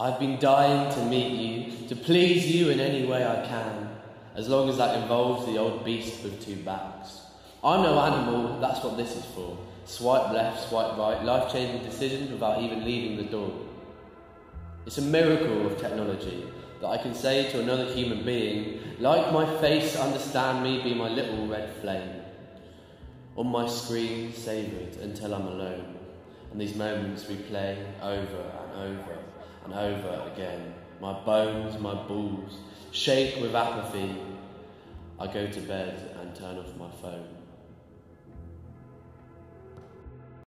I've been dying to meet you, to please you in any way I can, as long as that involves the old beast with two backs. I'm no animal, that's what this is for. Swipe left, swipe right, life changing decisions without even leaving the door. It's a miracle of technology that I can say to another human being, like my face, understand me, be my little red flame. On my screen, it until I'm alone. And these moments replay over and over and over again. My bones, my balls shake with apathy. I go to bed and turn off my phone.